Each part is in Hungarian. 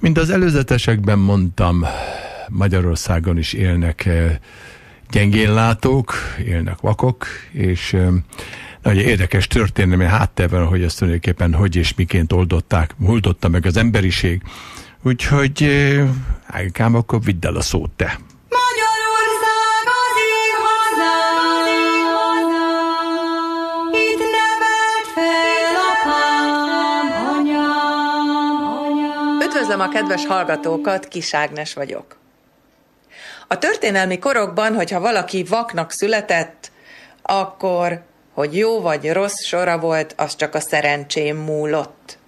Mint az előzetesekben mondtam, Magyarországon is élnek gyengénlátók, élnek vakok, és nagyon érdekes történelmi háttérben, hogy ezt tulajdonképpen hogy és miként oldották, oldotta meg az emberiség. Úgyhogy Ágikám, akkor vidd el a szót te. Üdvözlöm a kedves hallgatókat, Kis Ágnes vagyok. A történelmi korokban, hogyha valaki vaknak született, akkor, hogy jó vagy rossz sora volt, az csak a szerencsém múlott.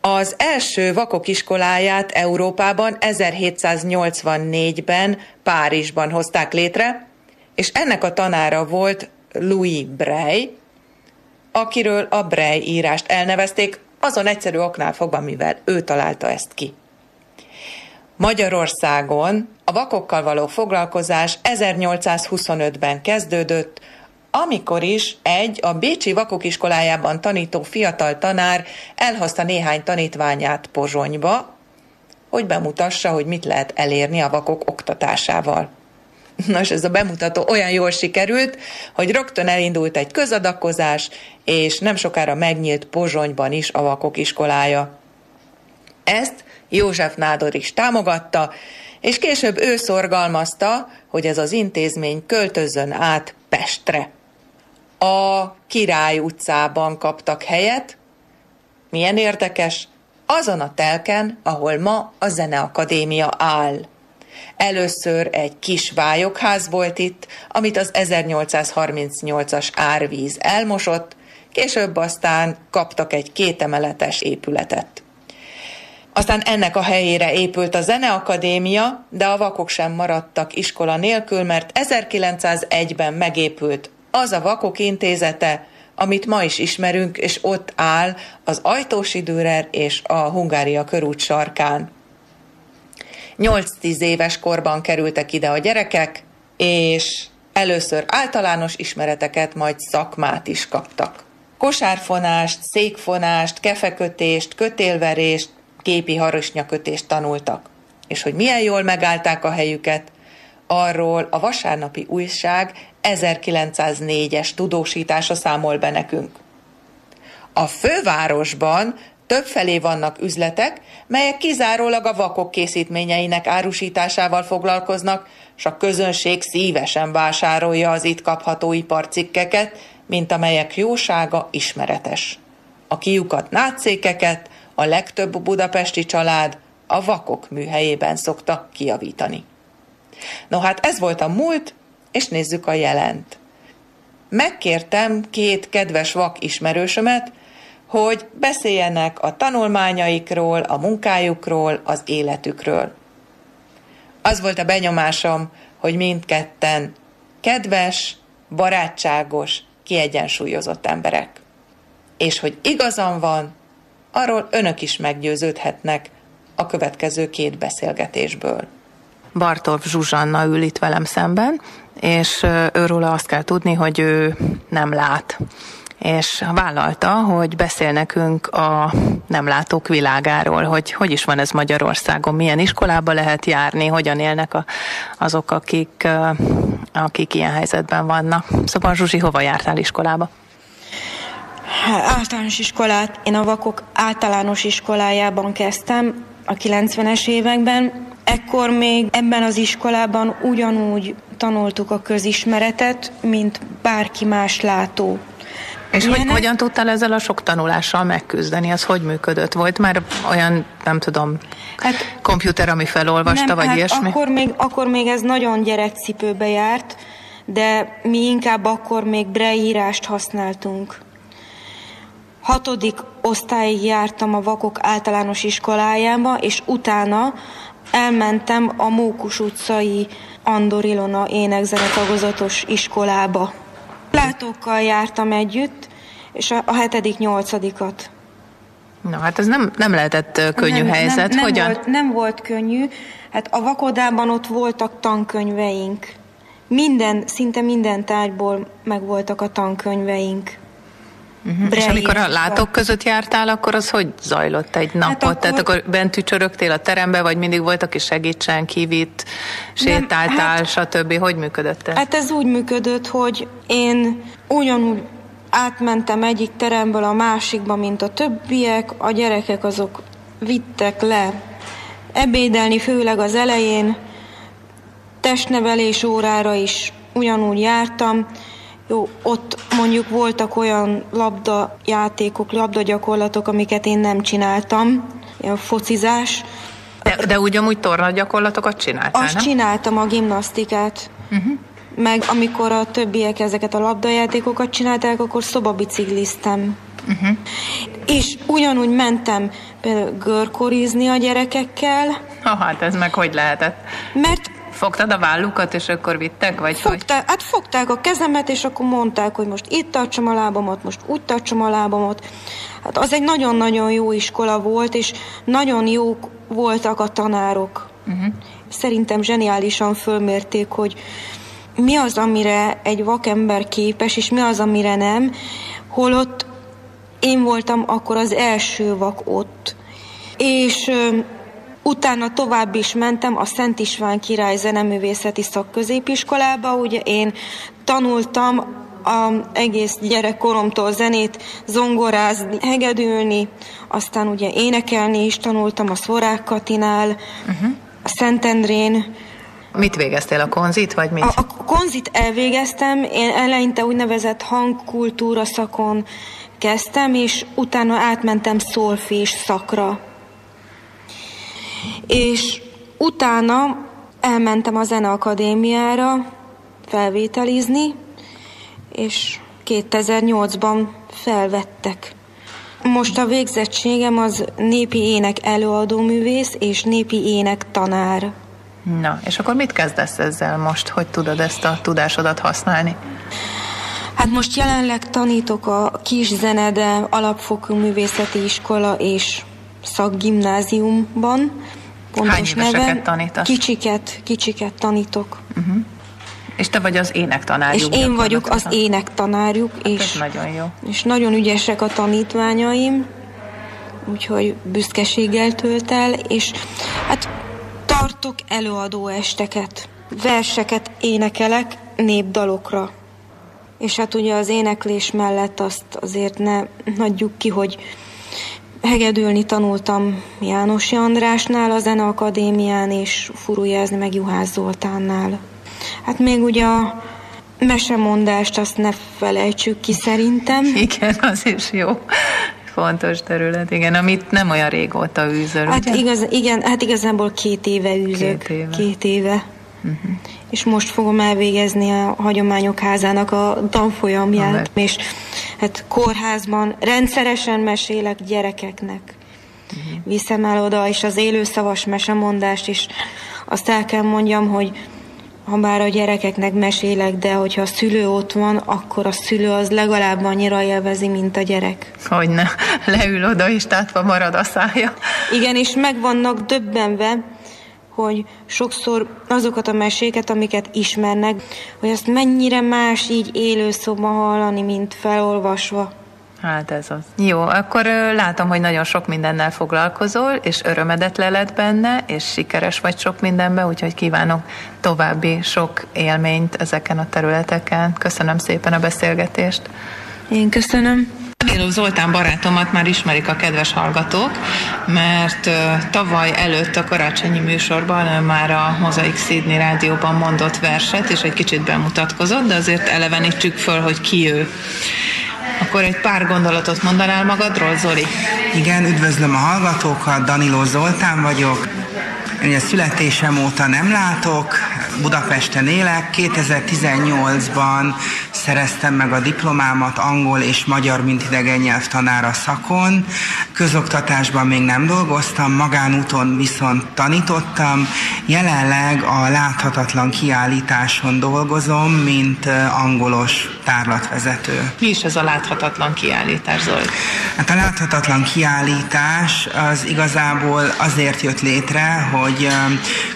Az első vakok iskoláját Európában 1784-ben Párizsban hozták létre, és ennek a tanára volt Louis Braille, akiről a Braille írást elnevezték, azon egyszerű oknál fogva, mivel ő találta ezt ki. Magyarországon a vakokkal való foglalkozás 1825-ben kezdődött, amikor is egy a Bécsi Vakok iskolájában tanító fiatal tanár elhozta néhány tanítványát Pozsonyba, hogy bemutassa, hogy mit lehet elérni a vakok oktatásával. Nos, ez a bemutató olyan jól sikerült, hogy rögtön elindult egy közadakozás, és nem sokára megnyílt Pozsonyban is a vakok iskolája. Ezt József Nádor is támogatta, és később ő szorgalmazta, hogy ez az intézmény költözön át Pestre. A Király utcában kaptak helyet. Milyen érdekes, azon a telken, ahol ma a Zeneakadémia áll. Először egy kis vályokház volt itt, amit az 1838-as árvíz elmosott, később aztán kaptak egy kétemeletes épületet. Aztán ennek a helyére épült a Zeneakadémia, de a vakok sem maradtak iskola nélkül, mert 1901-ben megépült az a vakok intézete, amit ma is ismerünk, és ott áll az Ajtósi Dürer és a Hungária körút sarkán. 8-10 éves korban kerültek ide a gyerekek, és először általános ismereteket, majd szakmát is kaptak. Kosárfonást, székfonást, kefekötést, kötélverést, képi harosnyakötést tanultak. És hogy milyen jól megállták a helyüket, arról a vasárnapi újság 1904-es tudósítása számol be nekünk. A fővárosban Többfelé vannak üzletek, melyek kizárólag a vakok készítményeinek árusításával foglalkoznak, s a közönség szívesen vásárolja az itt kapható iparcikkeket, mint amelyek jósága ismeretes. A kiukat nátszékeket a legtöbb budapesti család a vakok műhelyében szokta kiavítani. No hát ez volt a múlt, és nézzük a jelent. Megkértem két kedves vak ismerősömet, hogy beszéljenek a tanulmányaikról, a munkájukról, az életükről. Az volt a benyomásom, hogy mindketten kedves, barátságos, kiegyensúlyozott emberek. És hogy igazam van, arról önök is meggyőződhetnek a következő két beszélgetésből. Bartolf Zsuzsanna ül itt velem szemben, és őről azt kell tudni, hogy ő nem lát és vállalta, hogy beszél nekünk a nem látók világáról, hogy hogy is van ez Magyarországon, milyen iskolába lehet járni, hogyan élnek a, azok, akik, akik ilyen helyzetben vannak. Szóval Zsuzsi, hova jártál iskolába? Hát, általános iskolát. Én a vakok általános iskolájában kezdtem a 90-es években. Ekkor még ebben az iskolában ugyanúgy tanultuk a közismeretet, mint bárki más látó. És hogy, hogyan tudtál ezzel a sok tanulással megküzdeni? Az hogy működött? Volt már olyan, nem tudom, hát, komputer, ami felolvasta, nem, vagy hát ilyesmi? Akkor még, akkor még ez nagyon gyerekcipőbe járt, de mi inkább akkor még breírást használtunk. Hatodik osztályig jártam a Vakok általános iskolájába, és utána elmentem a Mókus utcai Andor Ilona énekzenetagozatos iskolába. Látókkal jártam együtt, és a, a hetedik, nyolcadikat. Na hát ez nem, nem lehetett könnyű nem, helyzet. Nem, nem, Hogyan? Volt, nem volt könnyű. Hát a vakodában ott voltak tankönyveink. Minden, szinte minden tárgyból megvoltak a tankönyveink. Uh-huh. És amikor a látók között jártál, akkor az hogy zajlott egy napot? Hát akkor... Tehát akkor bent tücsörögtél a terembe, vagy mindig volt, aki segítsen, kivitt, sétáltál, Nem, hát, stb. Hogy működött ez? Hát ez úgy működött, hogy én ugyanúgy átmentem egyik teremből a másikba, mint a többiek, a gyerekek azok vittek le ebédelni, főleg az elején, testnevelés órára is ugyanúgy jártam, jó, ott mondjuk voltak olyan labdajátékok, labdagyakorlatok, amiket én nem csináltam, ilyen focizás. De, de úgy amúgy torna gyakorlatokat csináltál, Azt nem? csináltam a gimnasztikát. Uh-huh. Meg amikor a többiek ezeket a labdajátékokat csinálták, akkor szobabicikliztem. Uh-huh. És ugyanúgy mentem például görkorizni a gyerekekkel. Ha, hát ez meg hogy lehetett? Mert Fogtad a vállukat, és akkor vittek? Vagy Fogta, hogy? Hát fogták a kezemet, és akkor mondták, hogy most itt tartsam a lábamat, most úgy tartsam a lábamat. Hát az egy nagyon-nagyon jó iskola volt, és nagyon jók voltak a tanárok. Uh-huh. Szerintem zseniálisan fölmérték, hogy mi az, amire egy vakember képes, és mi az, amire nem, holott én voltam akkor az első vak ott. És Utána tovább is mentem a Szent István Király Zeneművészeti Szakközépiskolába, ugye én tanultam a egész gyerekkoromtól zenét zongorázni, hegedülni, aztán ugye énekelni is tanultam a Szvorák Katinál, uh-huh. a Szentendrén. Mit végeztél, a konzit, vagy mit? A, a konzit elvégeztem, én eleinte úgynevezett hangkultúra szakon kezdtem, és utána átmentem szolfés szakra. És utána elmentem a Zeneakadémiára felvételizni, és 2008-ban felvettek. Most a végzettségem az népi ének előadóművész és népi ének tanár. Na, és akkor mit kezdesz ezzel most? Hogy tudod ezt a tudásodat használni? Hát most jelenleg tanítok a Kis Zenede Alapfokú Művészeti Iskola és szakgimnáziumban. Pontos Hány neven, tanítasz? Kicsiket, kicsiket tanítok. Uh-huh. És te vagy az énektanárjuk. És én vagyok az énektanárjuk. Hát és, ez nagyon jó. És nagyon ügyesek a tanítványaim, úgyhogy büszkeséggel tölt el, és hát tartok előadó esteket, verseket énekelek népdalokra. És hát ugye az éneklés mellett azt azért ne hagyjuk ki, hogy Hegedülni tanultam János Andrásnál, a Zeneakadémián, és furujázni meg Juhász Zoltánnál. Hát még ugye a mesemondást azt ne felejtsük ki szerintem. Igen, az is jó fontos terület, igen, amit nem olyan régóta űzöl, Hát ugye? igaz, igen, hát igazából két éve űzök. Két éve. Két éve. Uh-huh. És most fogom elvégezni a Hagyományok Házának a tanfolyamját, Aha. és hát kórházban rendszeresen mesélek gyerekeknek. Uh-huh. Viszem el oda, és az élőszavas mesemondást is azt el kell mondjam, hogy ha bár a gyerekeknek mesélek, de hogyha a szülő ott van, akkor a szülő az legalább annyira élvezi, mint a gyerek. Hogyne, leül oda és tátva marad a szája. Igen, és meg vannak döbbenve, hogy sokszor azokat a meséket, amiket ismernek, hogy azt mennyire más így élő szóban hallani, mint felolvasva. Hát ez az. Jó, akkor látom, hogy nagyon sok mindennel foglalkozol, és örömedet leled benne, és sikeres vagy sok mindenben, úgyhogy kívánok további sok élményt ezeken a területeken. Köszönöm szépen a beszélgetést. Én köszönöm. Daniló Zoltán barátomat már ismerik a kedves hallgatók, mert tavaly előtt a karácsonyi műsorban már a Mozaik Sydney rádióban mondott verset, és egy kicsit bemutatkozott, de azért elevenítsük föl, hogy ki ő. Akkor egy pár gondolatot mondanál magadról, Zoli? Igen, üdvözlöm a hallgatókat, Daniló Zoltán vagyok. Én a születésem óta nem látok, Budapesten élek. 2018-ban szereztem meg a diplomámat angol és magyar mint idegen nyelvtanára szakon. Közoktatásban még nem dolgoztam, magánúton viszont tanítottam. Jelenleg a láthatatlan kiállításon dolgozom, mint angolos tárlatvezető. Mi is ez a láthatatlan kiállítás, Zoli? Hát a láthatatlan kiállítás az igazából azért jött létre, hogy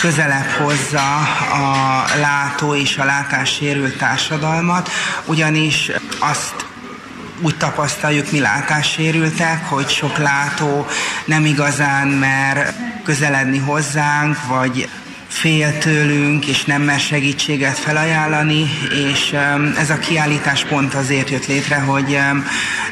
közelebb hozza a látó és a látássérült társadalmat, ugyanis azt úgy tapasztaljuk mi látássérültek, hogy sok látó nem igazán mer közeledni hozzánk, vagy fél tőlünk, és nem mer segítséget felajánlani, és ez a kiállítás pont azért jött létre, hogy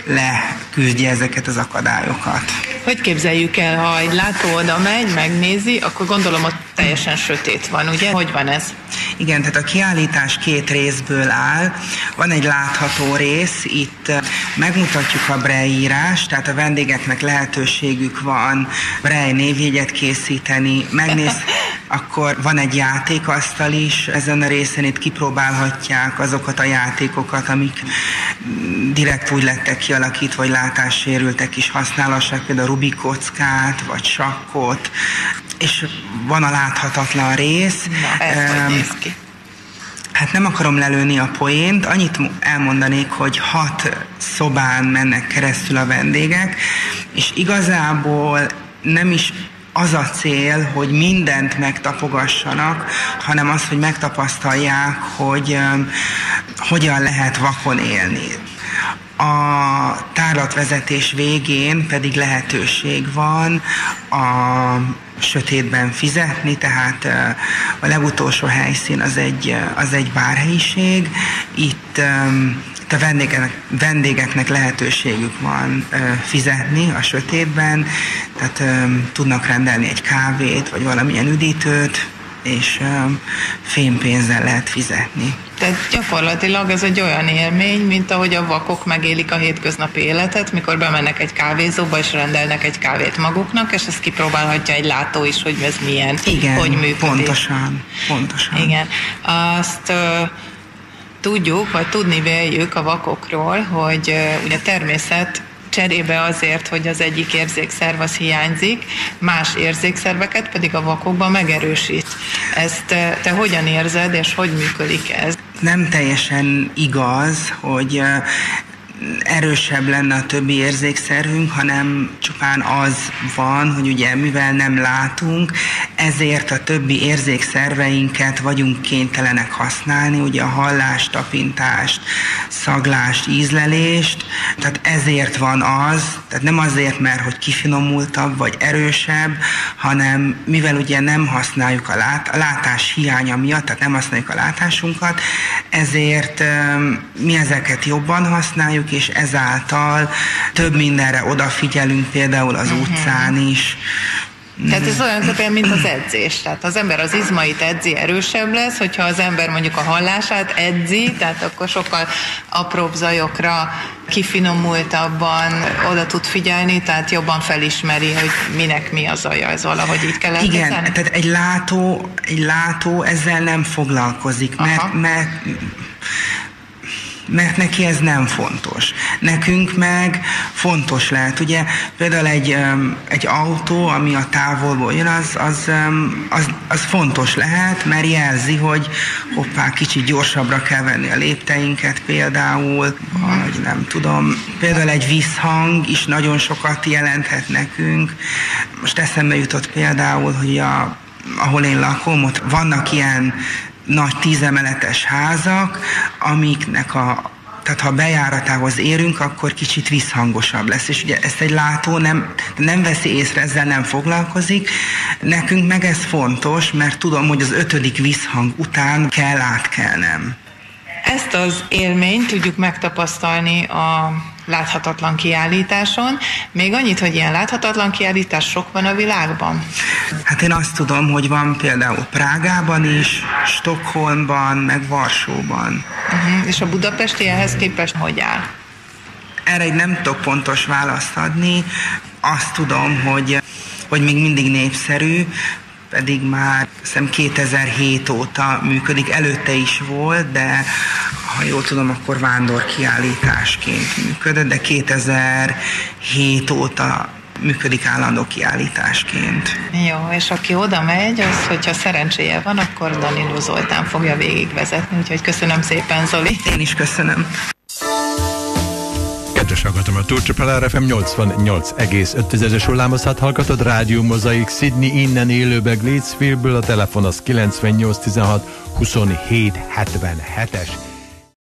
leküzdje ezeket az akadályokat. Hogy képzeljük el, ha egy látó oda megy, megnézi, akkor gondolom ott teljesen sötét van, ugye? Hogy van ez? Igen, tehát a kiállítás két részből áll. Van egy látható rész, itt megmutatjuk a Braille írást, tehát a vendégeknek lehetőségük van Braille névjegyet készíteni, megnéz, akkor van egy játékasztal is, ezen a részen itt kipróbálhatják azokat a játékokat, amik direkt úgy lettek kialakítva, hogy látássérültek is használhassák, például Rubik kockát, vagy sakkot, és van a láthatatlan rész. Na, ez um, hogy néz ki? Hát nem akarom lelőni a poént, annyit elmondanék, hogy hat szobán mennek keresztül a vendégek, és igazából nem is az a cél, hogy mindent megtapogassanak, hanem az, hogy megtapasztalják, hogy um, hogyan lehet vakon élni. A tárlatvezetés végén pedig lehetőség van a sötétben fizetni, tehát a legutolsó helyszín az egy, az egy bárhelyiség. Itt itt a vendégeknek, vendégeknek lehetőségük van ö, fizetni a sötétben, tehát ö, tudnak rendelni egy kávét, vagy valamilyen üdítőt, és um, fémpénzzel lehet fizetni. Tehát gyakorlatilag ez egy olyan élmény, mint ahogy a vakok megélik a hétköznapi életet, mikor bemennek egy kávézóba és rendelnek egy kávét maguknak, és ezt kipróbálhatja egy látó is, hogy ez milyen, Igen, hogy működik. pontosan, pontosan. Igen. Azt uh, tudjuk, vagy tudni véljük a vakokról, hogy ugye természet cserébe azért, hogy az egyik érzékszerv az hiányzik, más érzékszerveket pedig a vakokban megerősít. Ezt te hogyan érzed, és hogy működik ez? Nem teljesen igaz, hogy erősebb lenne a többi érzékszervünk, hanem csupán az van, hogy ugye mivel nem látunk, ezért a többi érzékszerveinket vagyunk kénytelenek használni, ugye a hallást, tapintást, szaglást, ízlelést, tehát ezért van az, tehát nem azért, mert hogy kifinomultabb vagy erősebb, hanem mivel ugye nem használjuk a, lát, a látás hiánya miatt, tehát nem használjuk a látásunkat, ezért mi ezeket jobban használjuk, és ezáltal több mindenre odafigyelünk, például az uh-huh. utcán is. Tehát ez olyan köpén, mint az edzés. Tehát az ember az izmait edzi, erősebb lesz, hogyha az ember mondjuk a hallását edzi, tehát akkor sokkal apróbb zajokra kifinomultabban oda tud figyelni, tehát jobban felismeri, hogy minek mi a zaja, ez valahogy így kell Igen, tehát egy látó, egy látó ezzel nem foglalkozik, mert, mert mert neki ez nem fontos. Nekünk meg fontos lehet. Ugye például egy, egy autó, ami a távolból jön, az, az, az, az fontos lehet, mert jelzi, hogy hoppá, kicsit gyorsabbra kell venni a lépteinket például, vagy nem tudom. Például egy visszhang is nagyon sokat jelenthet nekünk. Most eszembe jutott például, hogy a ahol én lakom, ott vannak ilyen nagy tízemeletes házak, amiknek a, tehát ha bejáratához érünk, akkor kicsit visszhangosabb lesz. És ugye ezt egy látó nem, nem veszi észre, ezzel nem foglalkozik. Nekünk meg ez fontos, mert tudom, hogy az ötödik visszhang után kell átkelnem. Ezt az élményt tudjuk megtapasztalni a láthatatlan kiállításon. Még annyit, hogy ilyen láthatatlan kiállítás sok van a világban? Hát én azt tudom, hogy van például Prágában is, Stockholmban, meg Varsóban. Uh-huh. És a budapesti ehhez képest hogy áll? Erre egy nem tudok pontos választ adni. Azt tudom, hogy hogy még mindig népszerű, pedig már hiszem 2007 óta működik, előtte is volt, de ha jól tudom, akkor vándor kiállításként működött, de 2007 óta működik állandó kiállításként. Jó, és aki oda megy, az, hogyha szerencséje van, akkor Danilo Zoltán fogja végigvezetni, úgyhogy köszönöm szépen, Zoli. Én is köszönöm. Kedves hallgatom, a Turcsapel RFM 88,5-es hullámozhat hallgatod, Rádió Mozaik Sydney innen élőbe Glitzfieldből, a telefon az 9816 2777-es.